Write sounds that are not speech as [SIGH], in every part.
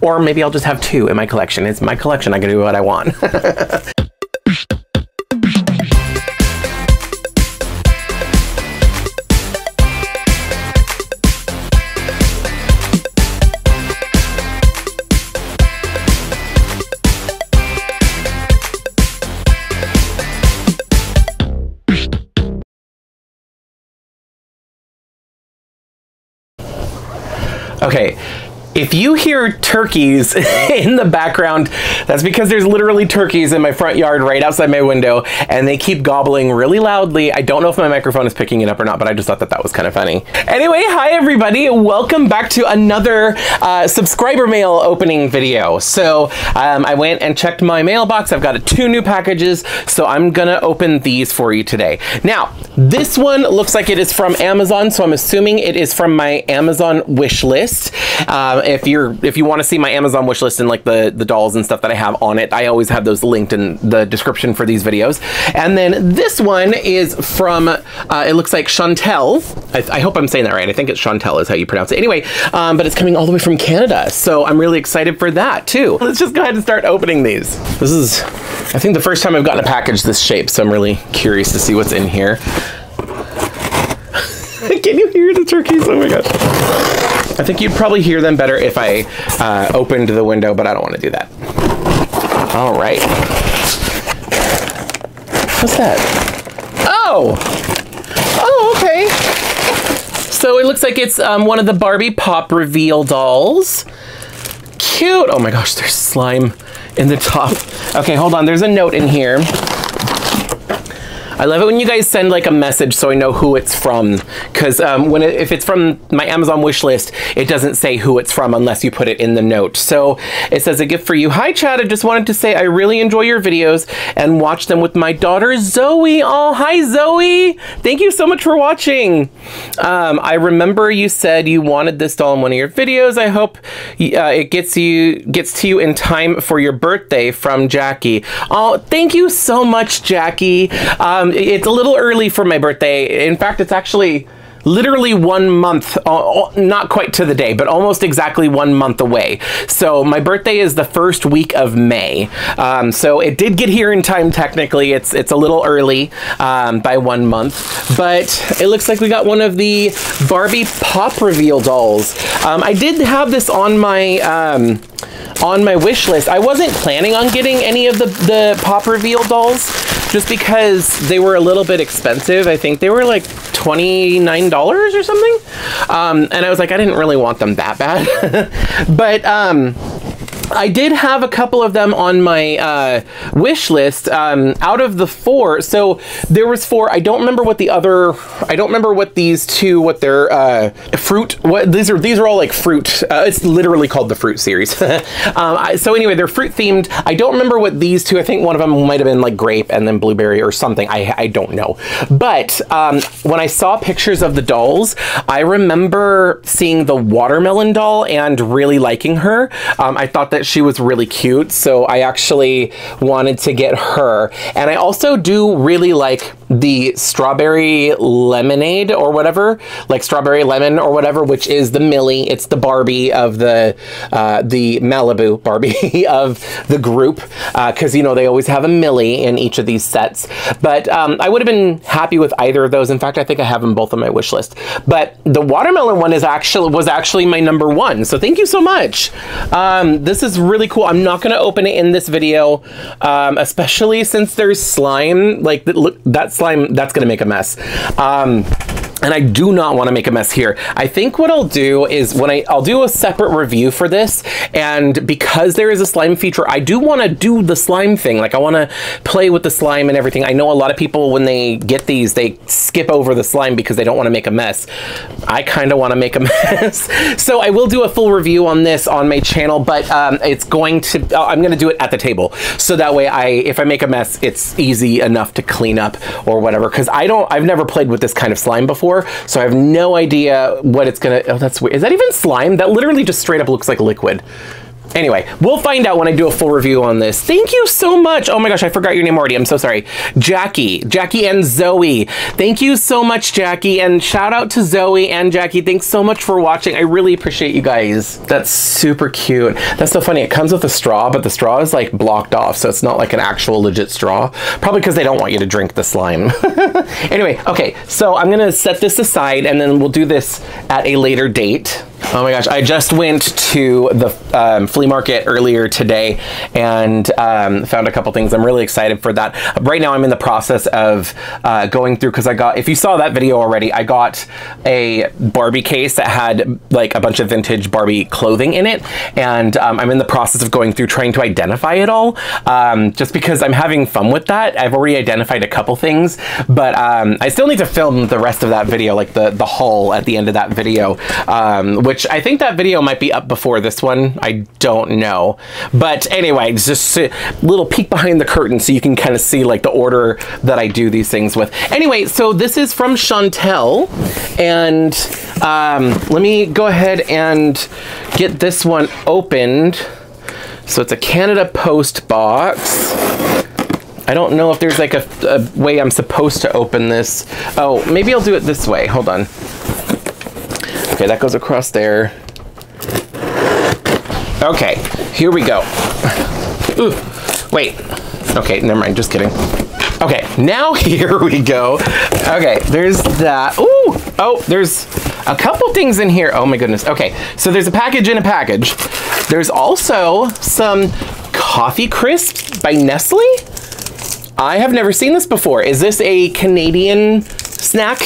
Or maybe I'll just have two in my collection. It's my collection. I can do what I want. [LAUGHS] Okay, if you hear turkeys [LAUGHS] in the background, that's because there's literally turkeys in my front yard right outside my window and they keep gobbling really loudly. I don't know if my microphone is picking it up or not, but I just thought that that was kind of funny. Anyway, hi everybody. Welcome back to another uh, subscriber mail opening video. So um, I went and checked my mailbox. I've got two new packages, so I'm gonna open these for you today. Now, this one looks like it is from Amazon, so I'm assuming it is from my Amazon wish list. Um, if you're if you want to see my Amazon wish list and like the the dolls and stuff that I have on it, I always have those linked in the description for these videos. And then this one is from uh, it looks like Chantel. I, I, hope I'm saying that right. I think it's Chantel is how you pronounce it. Anyway, um, but it's coming all the way from Canada, so I'm really excited for that too. Let's just go ahead and start opening these. This is I think the first time I've gotten a package this shape, so I'm really curious to see what's in here. [LAUGHS] Can you hear the turkeys? Oh my gosh. I think you'd probably hear them better if I uh, opened the window, but I don't want to do that. All right. What's that? Oh! Oh, okay. So it looks like it's um, one of the Barbie Pop Reveal dolls. Cute. Oh my gosh, there's slime in the top. Okay, hold on. There's a note in here. I love it when you guys send like a message so I know who it's from. Because um, when it, if it's from my Amazon wish list, it doesn't say who it's from unless you put it in the note. So it says a gift for you. Hi, Chad. I just wanted to say I really enjoy your videos and watch them with my daughter Zoe. Oh, hi Zoe. Thank you so much for watching. Um, I remember you said you wanted this doll in one of your videos. I hope uh, it gets you gets to you in time for your birthday from Jackie. Oh, thank you so much, Jackie. Um, um, it's a little early for my birthday. In fact, it's actually literally one month, uh, not quite to the day, but almost exactly one month away. So my birthday is the first week of May. Um, so it did get here in time technically. It's it's a little early um, by one month, but it looks like we got one of the Barbie Pop Reveal dolls. Um, I did have this on my um, on my wish list. I wasn't planning on getting any of the, the Pop Reveal dolls just because they were a little bit expensive. I think they were like $29 or something. Um, and I was like, I didn't really want them that bad. [LAUGHS] but um, I did have a couple of them on my uh, wish list. Um, out of the four, so there was four. I don't remember what the other. I don't remember what these two. What their uh, fruit. What these are. These are all like fruit. Uh, it's literally called the fruit series. [LAUGHS] um, I, so anyway, they're fruit themed. I don't remember what these two. I think one of them might have been like grape and then blueberry or something. I I don't know. But um, when I saw pictures of the dolls, I remember seeing the watermelon doll and really liking her. Um, I thought that that she was really cute, so I actually wanted to get her. And I also do really like the strawberry lemonade or whatever, like strawberry lemon or whatever, which is the Millie. It's the Barbie of the uh, the Malibu Barbie [LAUGHS] of the group, because uh, you know they always have a Millie in each of these sets. But um, I would have been happy with either of those. In fact, I think I have them both on my wish list. But the watermelon one is actually was actually my number one. So thank you so much. Um, this is really cool. I'm not going to open it in this video, um, especially since there's slime. Like, look, that slime, that's to make a mess. Um, and I do not want to make a mess here. I think what I'll do is when I, I'll do a separate review for this, and because there is a slime feature, I do want to do the slime thing. Like I want to play with the slime and everything. I know a lot of people, when they get these, they skip over the slime because they don't want to make a mess. I kind of want to make a [LAUGHS] mess. so I will do a full review on this on my channel, but um, it's going to, uh, I'm going to do it at the table. So that way I, if I make a mess, it's easy enough to clean up or whatever. Cause I don't, I've never played with this kind of slime before so I have no idea what it's gonna, oh, that's weird. Is that even slime? That literally just straight up looks like liquid. Anyway, we'll find out when I do a full review on this. Thank you so much. Oh my gosh, I forgot your name already. I'm so sorry. Jackie. Jackie and Zoe. Thank you so much, Jackie. And shout out to Zoe and Jackie. Thanks so much for watching. I really appreciate you guys. That's super cute. That's so funny. It comes with a straw, but the straw is like blocked off, so it's not like an actual legit straw. Probably because they don't want you to drink the slime. [LAUGHS] anyway, okay, so I'm gonna set this aside and then we'll do this at a later date. Oh my gosh, I just went to the um, flea market earlier today and um, found a couple things. I'm really excited for that. Right now I'm in the process of uh, going through because I got, if you saw that video already, I got a Barbie case that had like a bunch of vintage Barbie clothing in it. And um, I'm in the process of going through trying to identify it all um, just because I'm having fun with that. I've already identified a couple things, but um, I still need to film the rest of that video, like the, the haul at the end of that video, um, which I think that video might be up before this one. I don't know. But anyway, just a little peek behind the curtain so you can kind of see like the order that I do these things with. Anyway, so this is from Chantel. And um, let me go ahead and get this one opened. So it's a Canada Post box. I don't know if there's like a, a, way I'm supposed to open this. Oh, maybe I'll do it this way. Hold on. Okay, that goes across there. Okay, here we go. Ooh, wait. Okay, never mind, just kidding. Okay, now [LAUGHS] here we go. Okay, there's that. Ooh, oh, there's a couple things in here. Oh my goodness. Okay, so there's a package in a package. There's also some coffee crisps by Nestle. I have never seen this before. Is this a Canadian snack?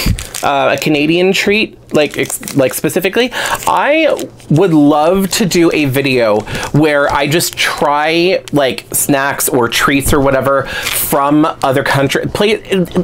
Uh, a Canadian treat? Like like specifically i would love to do a video where i just try like snacks or treats or whatever from other country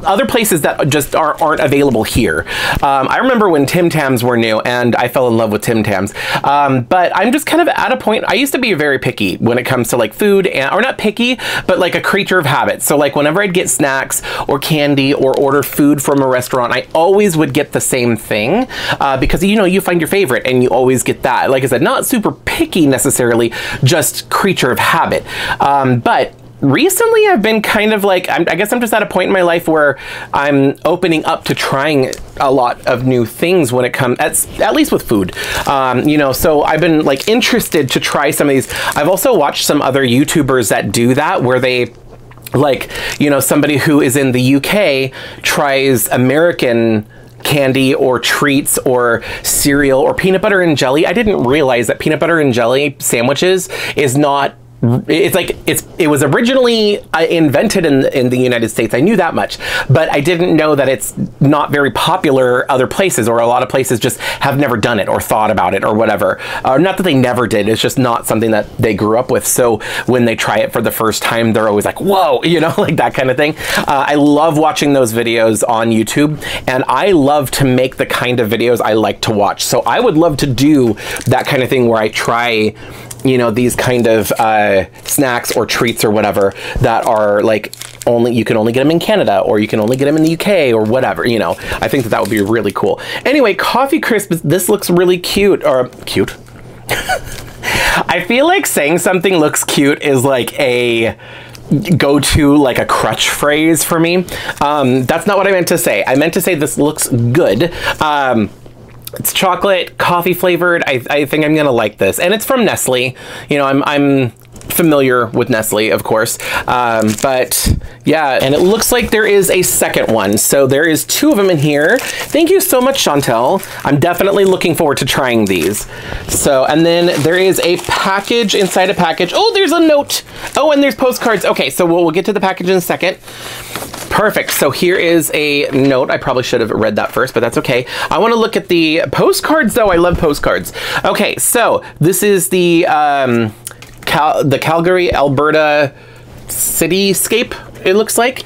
other places that just are, aren't available here. Um, i remember when tim tams were new and i fell in love with tim tams. Um, but i'm just kind of at a point i used to be very picky when it comes to like food and or not picky but like a creature of habit. So like whenever i'd get snacks or candy or order food from a restaurant i always would get the same thing uh, because you know you find your favorite and you always get that. Like I said, not super picky necessarily, just creature of habit. Um, but recently I've been kind of like, I'm, i guess I'm just at a point in my life where I'm opening up to trying a lot of new things when it comes, at, at least with food. Um, you know, so I've been like interested to try some of these. I've also watched some other YouTubers that do that where they like, you know, somebody who is in the UK tries American candy or treats or cereal or peanut butter and jelly. I didn't realize that peanut butter and jelly sandwiches is not it's like it's it was originally uh, invented in in the United States. I knew that much, but I didn't know that it's not very popular other places, or a lot of places just have never done it or thought about it or whatever. Uh, not that they never did. It's just not something that they grew up with. So when they try it for the first time, they're always like, "Whoa!" [LAUGHS] You know, like that kind of thing. Uh, I love watching those videos on YouTube, and I love to make the kind of videos I like to watch. So I would love to do that kind of thing where I try you know these kind of uh, snacks or treats or whatever that are like only you can only get them in Canada or you can only get them in the UK or whatever you know I think that that would be really cool anyway coffee crisp this looks really cute or cute [LAUGHS] I feel like saying something looks cute is like a go to like a crutch phrase for me. Um, that's not what I meant to say. I meant to say this looks good. Um, it's chocolate, coffee flavored. I, I think I'm gonna like this, and it's from Nestle. You know, I'm I'm familiar with Nestle, of course. Um, but yeah, and it looks like there is a second one. So there is two of them in here. Thank you so much, Chantel. I'm definitely looking forward to trying these. So, and then there is a package inside a package. Oh, there's a note. Oh, and there's postcards. Okay, so we'll, we'll get to the package in a second. Perfect. So here is a note. I probably should have read that first, but that's okay. I want to look at the postcards, though. I love postcards. Okay, so this is the um, Cal the Calgary, Alberta cityscape. It looks like.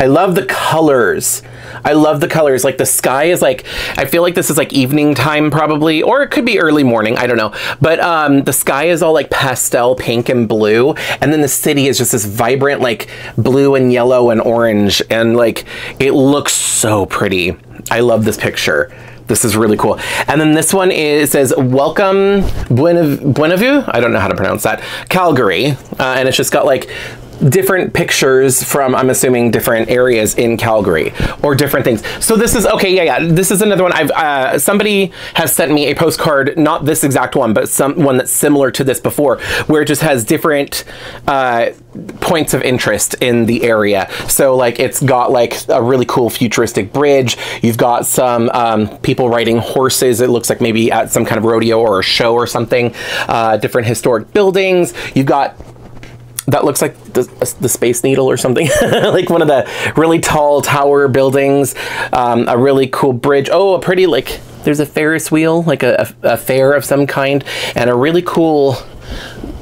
I love the colors. I love the colors. Like the sky is like, I feel like this is like evening time probably, or it could be early morning. I don't know. But um, the sky is all like pastel pink and blue. And then the city is just this vibrant like blue and yellow and orange. And like, it looks so pretty. I love this picture. This is really cool. And then this one is says welcome Buena, Buenavue. I don't know how to pronounce that. Calgary, uh, and it's just got like different pictures from I'm assuming different areas in Calgary or different things. So this is okay. Yeah, yeah. This is another one. I've uh, somebody has sent me a postcard, not this exact one, but some one that's similar to this before, where it just has different. Uh, points of interest in the area. So like it's got like a really cool futuristic bridge. You've got some um, people riding horses. It looks like maybe at some kind of rodeo or a show or something. Uh, different historic buildings. You've got that looks like the, the Space Needle or something, [LAUGHS] like one of the really tall tower buildings, um, a really cool bridge. Oh, a pretty like there's a Ferris wheel, like a, a fair of some kind, and a really cool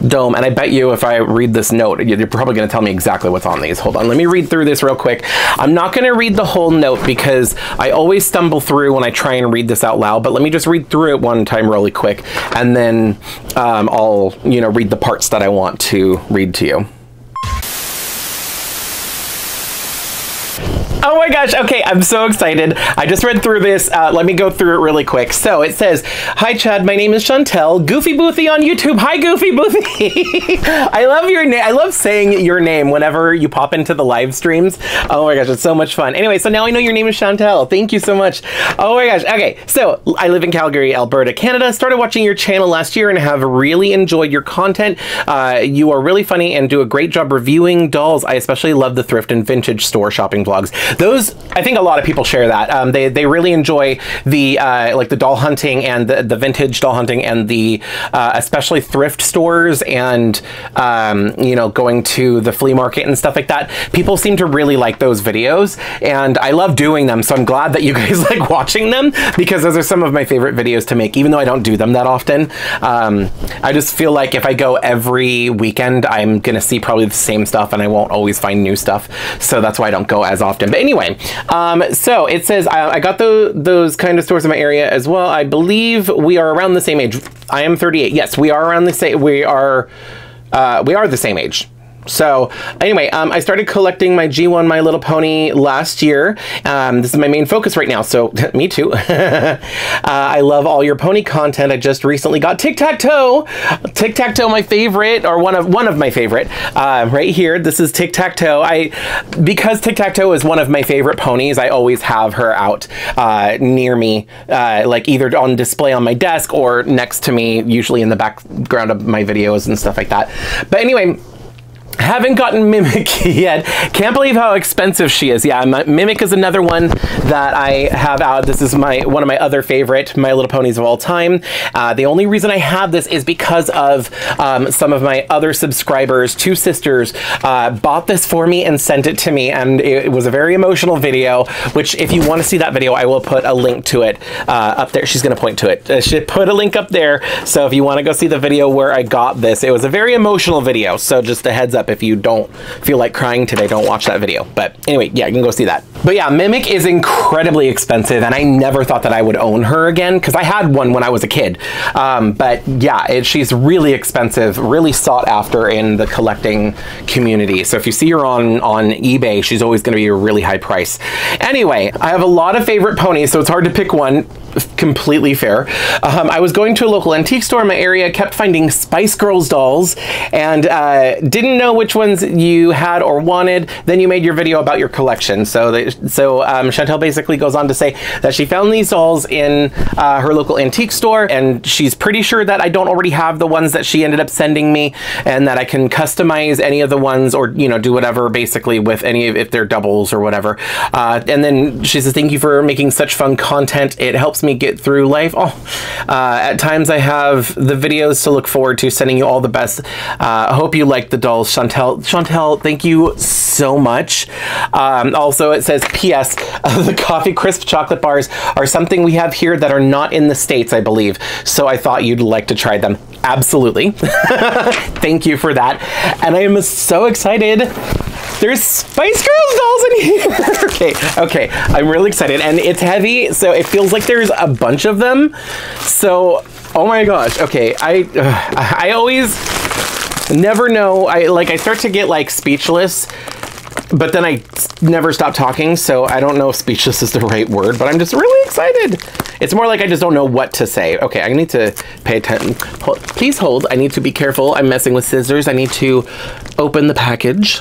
dome. And I bet you if I read this note, you're probably going to tell me exactly what's on these. Hold on, let me read through this real quick. I'm not going to read the whole note because I always stumble through when I try and read this out loud, but let me just read through it one time really quick, and then um, I'll, you know, read the parts that I want to read to you. [LAUGHS] Oh my gosh. Okay, I'm so excited. I just read through this. Uh, let me go through it really quick. So it says, Hi, Chad. My name is Chantel. Goofy Boothy on YouTube. Hi, Goofy Boothy. [LAUGHS] I love your name. I love saying your name whenever you pop into the live streams. Oh my gosh, it's so much fun. Anyway, so now I know your name is Chantel. Thank you so much. Oh my gosh. Okay, so I live in Calgary, Alberta, Canada. Started watching your channel last year and have really enjoyed your content. Uh, you are really funny and do a great job reviewing dolls. I especially love the thrift and vintage store shopping vlogs those I think a lot of people share that. Um, they they really enjoy the uh, like the doll hunting and the, the vintage doll hunting and the uh, especially thrift stores and um, you know going to the flea market and stuff like that. People seem to really like those videos, and I love doing them. So I'm glad that you guys [LAUGHS] like watching them because those are some of my favorite videos to make. Even though I don't do them that often, um, I just feel like if I go every weekend, I'm gonna see probably the same stuff, and I won't always find new stuff. So that's why I don't go as often. But anyway, um, so it says I, I got the, those kind of stores in my area as well. I believe we are around the same age. I am 38. Yes, we are around the same. We are. Uh, we are the same age. So anyway, um, I started collecting my G1 My Little Pony last year. Um, this is my main focus right now, so [LAUGHS] me too. [LAUGHS] uh, I love all your pony content. I just recently got Tic Tac Toe. Tic Tac Toe, my favorite, or one of one of my favorite. Uh, right here, this is Tic Tac Toe. I because Tic Tac Toe is one of my favorite ponies. I always have her out uh, near me, uh, like either on display on my desk or next to me, usually in the background of my videos and stuff like that. But anyway. Haven't gotten Mimic [LAUGHS] yet. Can't believe how expensive she is. Yeah, Mimic is another one that I have out. This is my one of my other favorite My Little Ponies of all time. Uh, the only reason I have this is because of um, some of my other subscribers, two sisters, uh, bought this for me and sent it to me, and it, was a very emotional video. Which, if you want to see that video, I will put a link to it uh, up there. She's going to point to it. I should put a link up there. So if you want to go see the video where I got this, it was a very emotional video. So just a heads up up. If you don't feel like crying today, don't watch that video. But anyway, yeah, you can go see that. But yeah, Mimic is incredibly expensive, and I never thought that I would own her again because I had one when I was a kid. Um, but yeah, it, she's really expensive, really sought after in the collecting community. So if you see her on on eBay, she's always going to be a really high price. Anyway, I have a lot of favorite ponies, so it's hard to pick one completely fair. Um, I was going to a local antique store in my area, kept finding Spice Girls dolls, and uh, didn't know which ones you had or wanted. Then you made your video about your collection. So, they, so um, Chantel basically goes on to say that she found these dolls in uh, her local antique store, and she's pretty sure that I don't already have the ones that she ended up sending me, and that I can customize any of the ones or you know do whatever basically with any of if they're doubles or whatever. Uh, and then she says, "Thank you for making such fun content. It helps me get through life. Oh, uh, at times I have the videos to look forward to, sending you all the best. Uh, I hope you like the dolls, Chantel. Chantel, thank you so much. Um, also, it says, P.S. [LAUGHS] the coffee crisp chocolate bars are something we have here that are not in the States, I believe. So I thought you'd like to try them. Absolutely. [LAUGHS] thank you for that. And I am so excited there's Spice Girls dolls in here. [LAUGHS] okay, okay. I'm really excited. And it's heavy, so it feels like there's a bunch of them. So, oh my gosh. Okay, I uh, I always never know. I like I start to get like speechless but then I never stop talking, so I don't know if speechless is the right word, but I'm just really excited. It's more like I just don't know what to say. Okay, I need to pay attention. Please hold. I need to be careful. I'm messing with scissors. I need to open the package.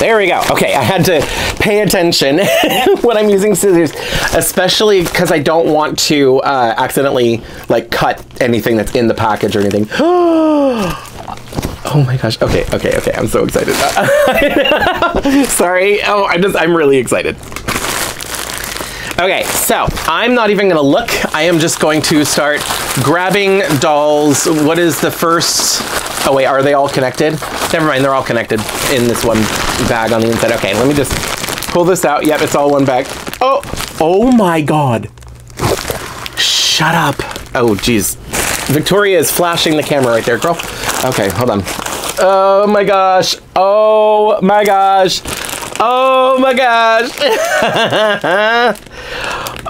There we go. Okay, I had to pay attention [LAUGHS] when I'm using scissors, especially because I don't want to uh, accidentally like cut anything that's in the package or anything. [GASPS] Oh my gosh. Okay, okay, okay. I'm so excited. [LAUGHS] Sorry. Oh, I'm just, I'm really excited. Okay, so I'm not even gonna look. I am just going to start grabbing dolls. What is the first? Oh wait, are they all connected? Never mind, they're all connected in this one bag on the inside. Okay, let me just pull this out. Yep, it's all one bag. Oh, oh my God. Shut up. Oh, geez. Victoria is flashing the camera right there, girl. Okay, hold on. Oh my gosh. Oh my gosh. Oh my gosh. [LAUGHS]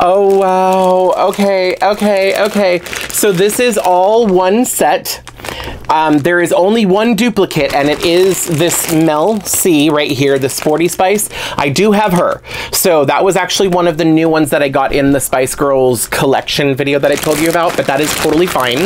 oh wow. Okay, okay, okay. So this is all one set. Um, there is only one duplicate, and it is this Mel C right here, the Sporty Spice. I do have her. So that was actually one of the new ones that I got in the Spice Girls collection video that I told you about, but that is totally fine.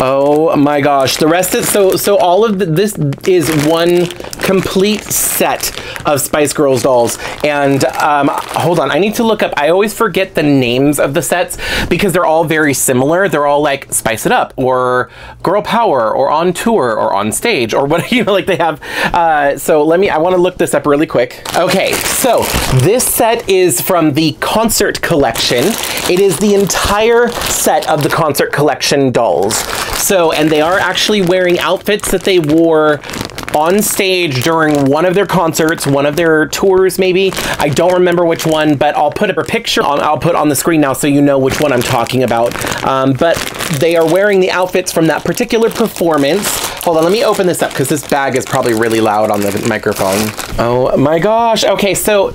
Oh my gosh. The rest is, so, so all of the, this is one complete set of Spice Girls dolls. And um, hold on, I need to look up, I always forget the names of the sets because they're all very similar. They're all like Spice It Up or Girl Power or On Tour or On Stage or what, [LAUGHS] you know, like they have. Uh, so let me, I want to look this up really quick. Okay, so this set is from the concert collection. It is the entire set of the concert collection dolls. So, and they are actually wearing outfits that they wore on stage during one of their concerts, one of their tours, maybe. I don't remember which one, but I'll put up a picture on, I'll put on the screen now so you know which one I'm talking about. Um, but they are wearing the outfits from that particular performance. Hold on, let me open this up because this bag is probably really loud on the microphone. Oh my gosh. Okay, so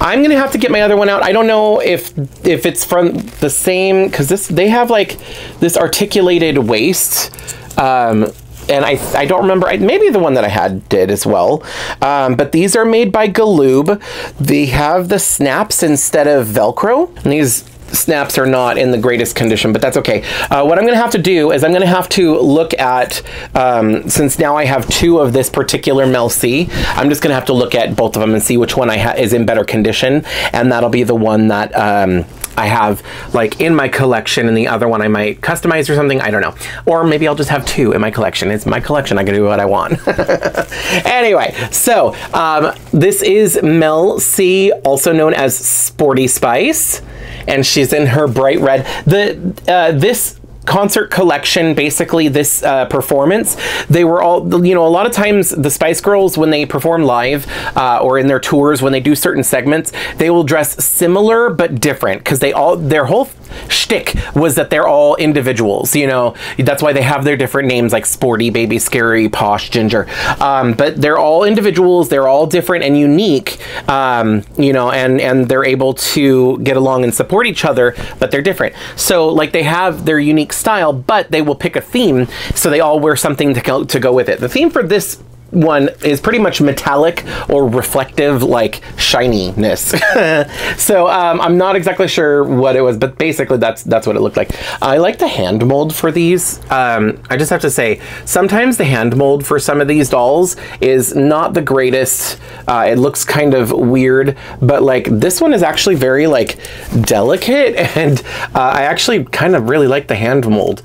I'm gonna have to get my other one out. I don't know if if it's from the same because this they have like this articulated waist. Um, and I, I don't remember, maybe the one that I had did as well. Um, but these are made by Galoob. They have the snaps instead of Velcro. And these snaps are not in the greatest condition, but that's okay. Uh, what I'm going to have to do is I'm going to have to look at, um, since now I have two of this particular Mel C, I'm just going to have to look at both of them and see which one I is in better condition, and that'll be the one that um, I have like in my collection and the other one I might customize or something. I don't know. Or maybe I'll just have two in my collection. It's my collection. I can do what I want. [LAUGHS] anyway, so um, this is Mel C, also known as Sporty Spice. And she's in her bright red. The uh, This concert collection, basically this uh, performance, they were all, you know, a lot of times the Spice Girls, when they perform live uh, or in their tours, when they do certain segments, they will dress similar but different because they all, their whole shtick was that they're all individuals, you know, that's why they have their different names like Sporty, Baby, Scary, Posh, Ginger. Um, but they're all individuals, they're all different and unique, um, you know, and, and they're able to get along and support each other, but they're different. So, like, they have their unique style, but they will pick a theme, so they all wear something to go, to go with it. The theme for this one is pretty much metallic or reflective like shininess. [LAUGHS] So um, I'm not exactly sure what it was but basically that's that's what it looked like. I like the hand mold for these. Um, I just have to say sometimes the hand mold for some of these dolls is not the greatest. Uh, it looks kind of weird but like this one is actually very like delicate [LAUGHS] and uh, I actually kind of really like the hand mold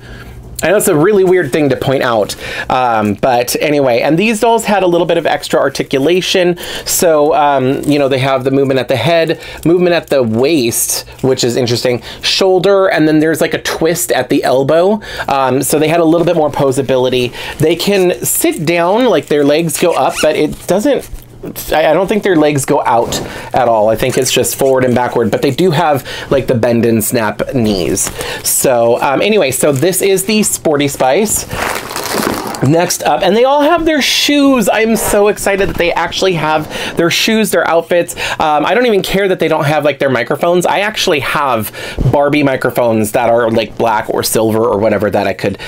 I know it's a really weird thing to point out, um, but anyway, and these dolls had a little bit of extra articulation. So, um, you know, they have the movement at the head, movement at the waist, which is interesting, shoulder, and then there's like a twist at the elbow. Um, so they had a little bit more posability. They can sit down, like their legs go up, but it doesn't I don't think their legs go out at all. I think it's just forward and backward, but they do have like the bend and snap knees. So um, anyway, so this is the Sporty Spice. Next up, and they all have their shoes. I'm so excited that they actually have their shoes, their outfits. Um, I don't even care that they don't have like their microphones. I actually have Barbie microphones that are like black or silver or whatever that I could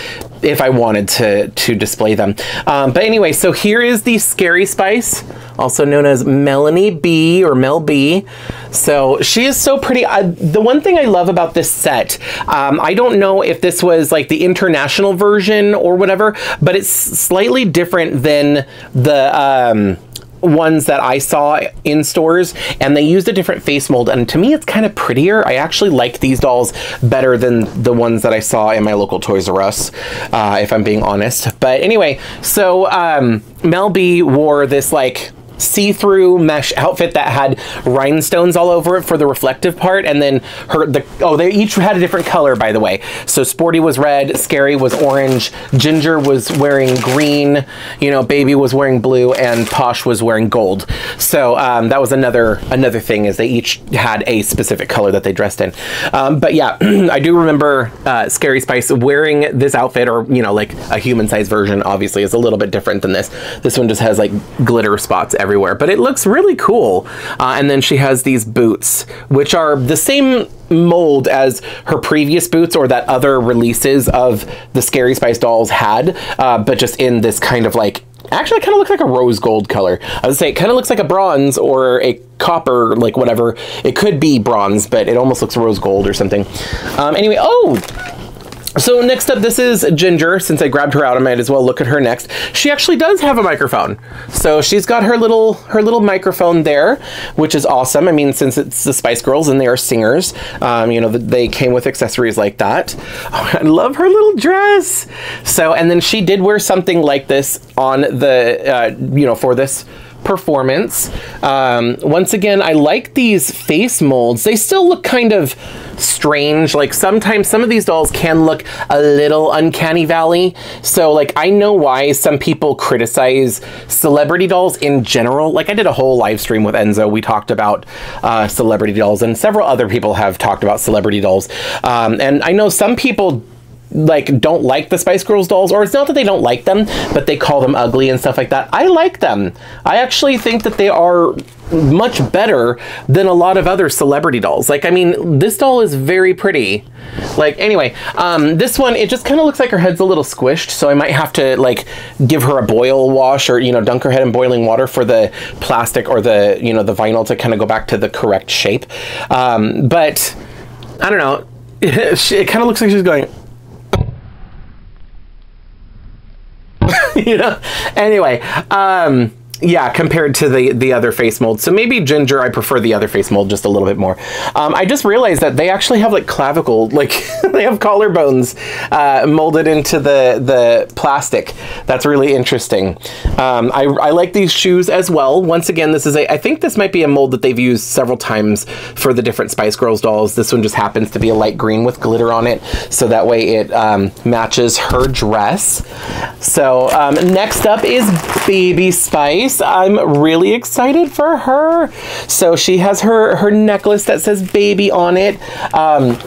if I wanted to to display them. Um, but anyway, so here is the Scary Spice, also known as Melanie B or Mel B. So she is so pretty. I, the one thing I love about this set, um, I don't know if this was like the international version or whatever, but it's slightly different than the. Um, ones that I saw in stores and they used a different face mold and to me it's kind of prettier. I actually like these dolls better than the ones that I saw in my local Toys R Us, uh, if I'm being honest. But anyway, so um, Mel B wore this like see-through mesh outfit that had rhinestones all over it for the reflective part and then her the oh they each had a different color by the way. So sporty was red scary was orange ginger was wearing green you know baby was wearing blue and posh was wearing gold. So um, that was another another thing is they each had a specific color that they dressed in. Um, but yeah [CLEARS THROAT] i do remember uh, scary spice wearing this outfit or you know like a human sized version obviously is a little bit different than this. This one just has like glitter spots everywhere, but it looks really cool. Uh, and then she has these boots, which are the same mold as her previous boots or that other releases of the Scary Spice dolls had, uh, but just in this kind of like Actually, kind of looks like a rose gold color. I would say it kind of looks like a bronze or a copper, like whatever. It could be bronze, but it almost looks rose gold or something. Um, anyway, oh, so next up, this is Ginger. Since I grabbed her out, I might as well look at her next. She actually does have a microphone. So she's got her little her little microphone there, which is awesome. I mean, since it's the Spice Girls and they are singers, um, you know, they came with accessories like that. Oh, I love her little dress. So, and then she did wear something like this on the, uh, you know, for this performance. Um, once again, I like these face molds. They still look kind of strange. Like sometimes some of these dolls can look a little uncanny valley. So like I know why some people criticize celebrity dolls in general. Like I did a whole live stream with Enzo. We talked about uh, celebrity dolls and several other people have talked about celebrity dolls. Um, and I know some people like don't like the Spice Girls dolls, or it's not that they don't like them, but they call them ugly and stuff like that. I like them. I actually think that they are much better than a lot of other celebrity dolls. Like, I mean, this doll is very pretty. Like, anyway, um, this one, it just kind of looks like her head's a little squished, so I might have to, like, give her a boil wash or, you know, dunk her head in boiling water for the plastic or the, you know, the vinyl to kind of go back to the correct shape. Um, but, I don't know. [LAUGHS] it kind of looks like she's going, [LAUGHS] you know. Anyway, um, yeah, compared to the the other face mold. So maybe Ginger, I prefer the other face mold just a little bit more. Um, I just realized that they actually have like clavicle, [LAUGHS] like they have collarbones uh, molded into the the plastic. That's really interesting. Um, I, I like these shoes as well. Once again, this is a I think this might be a mold that they've used several times for the different Spice Girls dolls. This one just happens to be a light green with glitter on it, so that way it um, matches her dress. So um, next up is Baby Spice. I'm really excited for her. So she has her, her necklace that says baby on it. Um,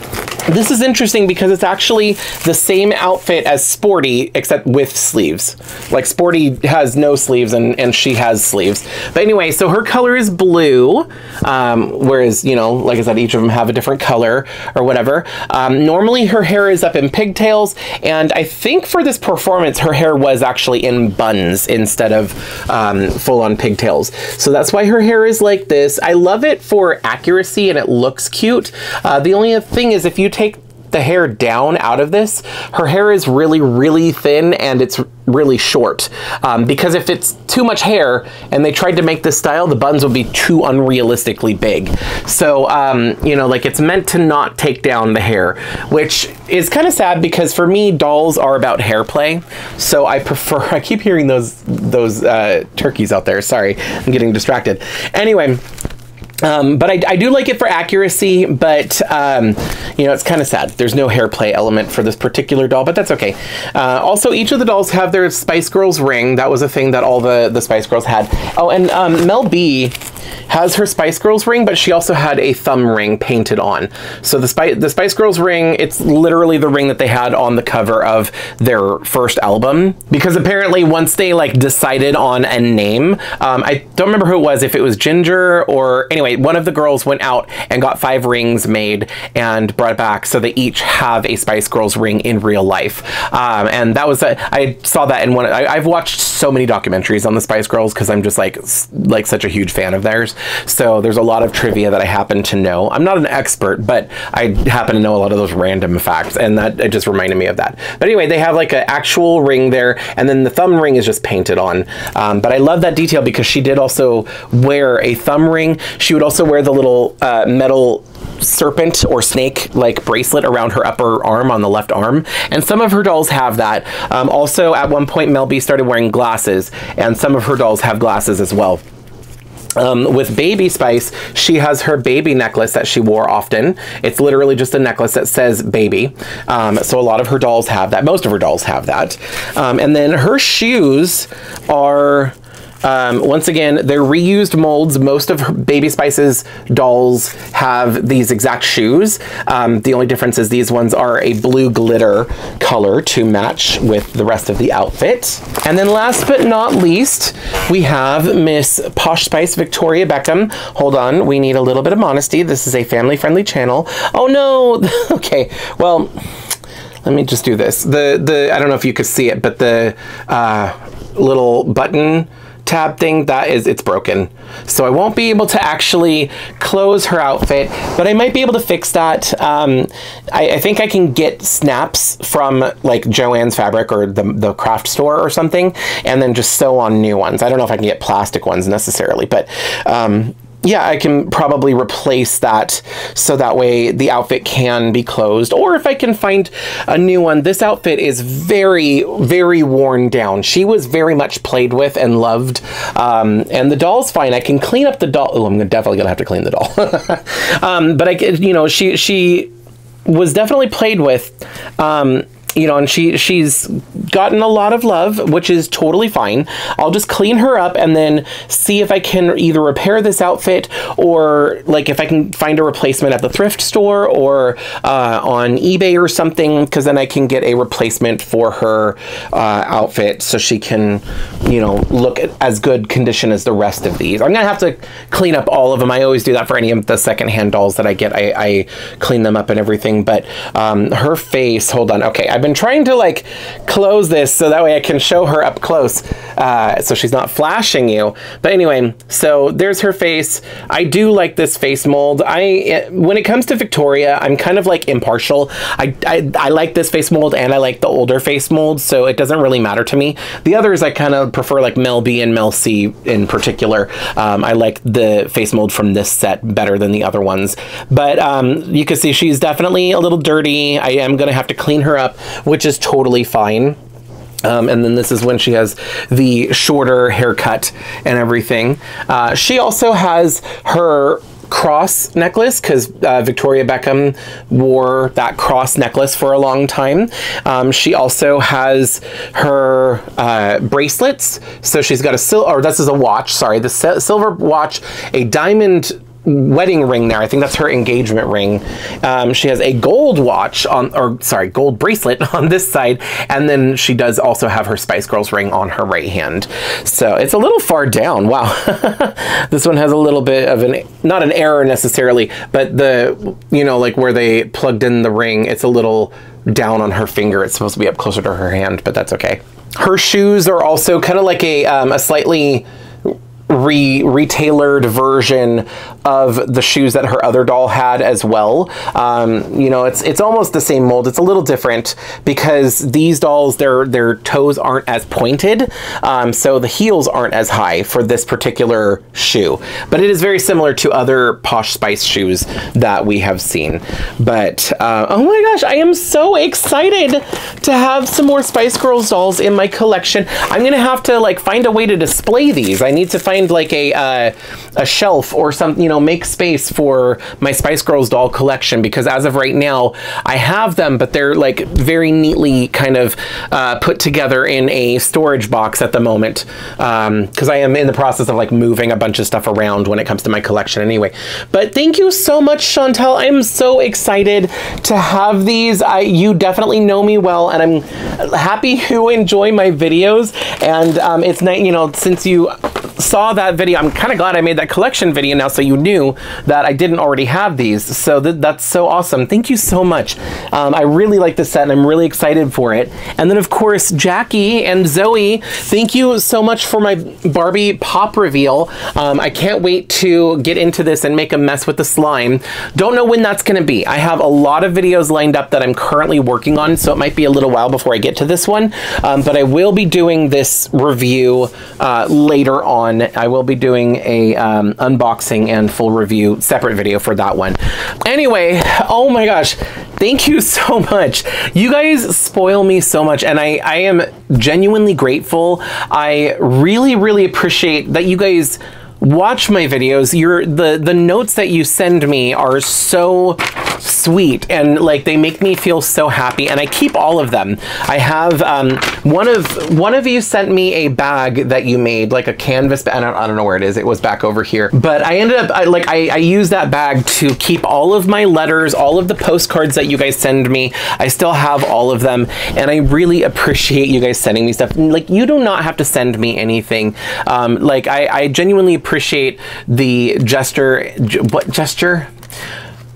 this is interesting because it's actually the same outfit as Sporty, except with sleeves. Like Sporty has no sleeves and, and she has sleeves. But anyway, so her color is blue, um, whereas, you know, like I said, each of them have a different color or whatever. Um, normally her hair is up in pigtails, and I think for this performance, her hair was actually in buns instead of um, full-on pigtails. So that's why her hair is like this. I love it for accuracy and it looks cute. Uh, the only thing is if you take the hair down out of this, her hair is really, really thin and it's really short. Um, because if it's too much hair and they tried to make this style, the buns would be too unrealistically big. So, um, you know, like it's meant to not take down the hair, which is kind of sad because for me, dolls are about hair play. So I prefer, [LAUGHS] I keep hearing those, those uh, turkeys out there. Sorry, I'm getting distracted. Anyway, um, but I, I, do like it for accuracy, but um, you know, it's kind of sad. There's no hair play element for this particular doll, but that's okay. Uh, also, each of the dolls have their Spice Girls ring. That was a thing that all the, the Spice Girls had. Oh, and um, Mel B has her Spice Girls ring, but she also had a thumb ring painted on. So the Spice the Spice Girls ring, it's literally the ring that they had on the cover of their first album. Because apparently once they like decided on a name, um, I don't remember who it was, if it was Ginger or anyway, one of the girls went out and got five rings made and brought it back so they each have a Spice Girls ring in real life. Um, and that was a, I saw that in one. I, I've watched so many documentaries on the Spice Girls because I'm just like like such a huge fan of theirs. So there's a lot of trivia that I happen to know. I'm not an expert, but I happen to know a lot of those random facts, and that it just reminded me of that. But anyway, they have like an actual ring there, and then the thumb ring is just painted on. Um, but I love that detail because she did also wear a thumb ring. She would also wear the little uh, metal serpent or snake like bracelet around her upper arm on the left arm and some of her dolls have that um, also at one point Mel B started wearing glasses and some of her dolls have glasses as well um, with Baby Spice, she has her baby necklace that she wore often. It's literally just a necklace that says baby. Um, so a lot of her dolls have that. Most of her dolls have that. Um, and then her shoes are um, once again, they're reused molds. Most of Baby Spice's dolls have these exact shoes. Um, the only difference is these ones are a blue glitter color to match with the rest of the outfit. And then last but not least, we have Miss Posh Spice Victoria Beckham. Hold on, we need a little bit of modesty. This is a family-friendly channel. Oh no, [LAUGHS] okay, well, let me just do this. The, the I don't know if you could see it, but the uh, little button tab thing, that is, it's broken. So I won't be able to actually close her outfit, but I might be able to fix that. Um, I, I, think I can get snaps from like Jo-Ann's Fabric or the, the craft store or something, and then just sew on new ones. I don't know if I can get plastic ones necessarily, but um, yeah, I can probably replace that so that way the outfit can be closed. Or if I can find a new one, this outfit is very, very worn down. She was very much played with and loved. Um, and the doll's fine. I can clean up the doll. Oh, I'm definitely to have to clean the doll. [LAUGHS] um, but I, you know, she, she was definitely played with. Um, you know, and she she's gotten a lot of love, which is totally fine. I'll just clean her up and then see if I can either repair this outfit or like if I can find a replacement at the thrift store or uh, on eBay or something, because then I can get a replacement for her uh, outfit so she can, you know, look as good condition as the rest of these. I'm gonna have to clean up all of them. I always do that for any of the secondhand dolls that I get. I, I clean them up and everything. But um, her face, hold on. Okay, I've been trying to like close this so that way I can show her up close uh, so she's not flashing you. But anyway, so there's her face. I do like this face mold. I When it comes to Victoria, I'm kind of like impartial. I, I, I like this face mold and I like the older face mold, so it doesn't really matter to me. The others I kind of prefer like Mel B and Mel C in particular. Um, I like the face mold from this set better than the other ones. But um, you can see she's definitely a little dirty. I am going to have to clean her up which is totally fine. Um, and then this is when she has the shorter haircut and everything. Uh, she also has her cross necklace because uh, Victoria Beckham wore that cross necklace for a long time. Um, she also has her uh, bracelets. So she's got a silver, or this is a watch, sorry, the silver watch, a diamond wedding ring there. I think that's her engagement ring. Um, she has a gold watch on, or sorry, gold bracelet [LAUGHS] on this side, and then she does also have her Spice Girls ring on her right hand. So it's a little far down. Wow, [LAUGHS] this one has a little bit of an not an error necessarily, but the you know like where they plugged in the ring, it's a little down on her finger. It's supposed to be up closer to her hand, but that's okay. Her shoes are also kind of like a um, a slightly re retailored version of the shoes that her other doll had as well. Um, you know, it's it's almost the same mold. It's a little different because these dolls their their toes aren't as pointed, um, so the heels aren't as high for this particular shoe. But it is very similar to other Posh Spice shoes that we have seen. But uh, oh my gosh, I am so excited to have some more Spice Girls dolls in my collection. I'm gonna have to like find a way to display these. I need to find find like a uh, a shelf or some, you know, make space for my Spice Girls doll collection because as of right now, I have them, but they're like very neatly kind of uh, put together in a storage box at the moment because um, I am in the process of like moving a bunch of stuff around when it comes to my collection anyway. But thank you so much, Chantel. I'm so excited to have these. I, you definitely know me well, and I'm happy [LAUGHS] you enjoy my videos. And um, it's nice, you know, since you saw that video, I'm kind of glad I made that collection video now so you knew that I didn't already have these. So th that's so awesome. Thank you so much. Um, I really like this set and I'm really excited for it. And then of course, Jackie and Zoe, thank you so much for my Barbie pop reveal. Um, I can't wait to get into this and make a mess with the slime. Don't know when that's gonna be. I have a lot of videos lined up that I'm currently working on, so it might be a little while before I get to this one. Um, but I will be doing this review uh, later on. I will be doing a um, unboxing and full review separate video for that one. Anyway, oh my gosh, thank you [LAUGHS] so much. You guys spoil me so much and I, I am genuinely grateful. I really, really appreciate that you guys watch my videos. Your the the notes that you send me are so sweet and like they make me feel so happy and I keep all of them. I have um, one of one of you sent me a bag that you made like a canvas. I don't, I don't know where it is. It was back over here. But I ended up I, like I, I used that bag to keep all of my letters, all of the postcards that you guys send me. I still have all of them and I really appreciate you guys sending me stuff. Like you do not have to send me anything. Um, like I, I genuinely appreciate the gesture. What gesture?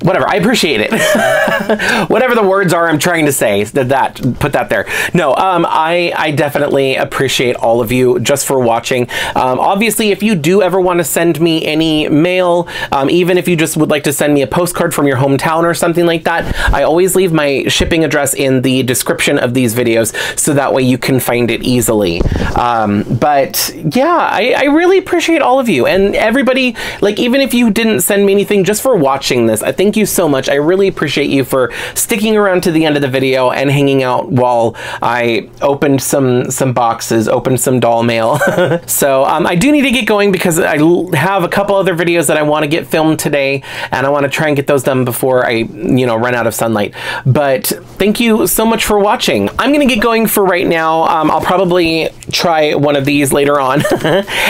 Whatever. I appreciate it. [LAUGHS] Whatever the words are I'm trying to say, that put that there. No, um, I I definitely appreciate all of you just for watching. Um, obviously, if you do ever want to send me any mail, um, even if you just would like to send me a postcard from your hometown or something like that, I always leave my shipping address in the description of these videos so that way you can find it easily. Um, but yeah, I, I really appreciate all of you and everybody. Like even if you didn't send me anything, just for watching this, I think thank you so much. I really appreciate you for sticking around to the end of the video and hanging out while I opened some some boxes, opened some doll mail. [LAUGHS] so um, I do need to get going because I have a couple other videos that I want to get filmed today and I want to try and get those done before I, you know, run out of sunlight. But thank you so much for watching. I'm going to get going for right now. Um, I'll probably try one of these later on. [LAUGHS]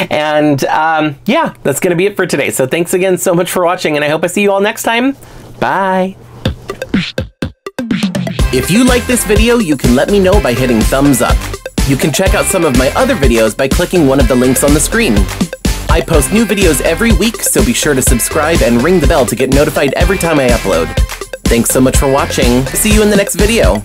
and um, yeah, that's going to be it for today. So thanks again so much for watching and I hope I see you all next time. Bye. If you like this video, you can let me know by hitting thumbs up. You can check out some of my other videos by clicking one of the links on the screen. I post new videos every week, so be sure to subscribe and ring the bell to get notified every time I upload. Thanks so much for watching. See you in the next video.